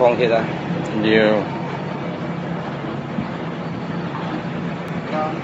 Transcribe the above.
放弃啦。要。啊